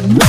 No!